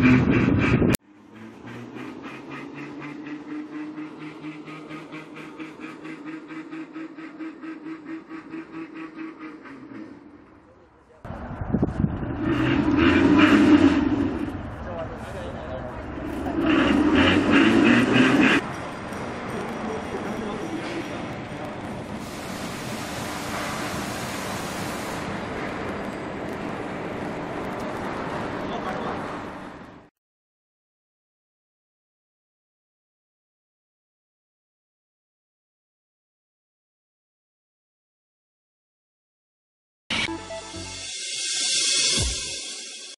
Mm-hmm.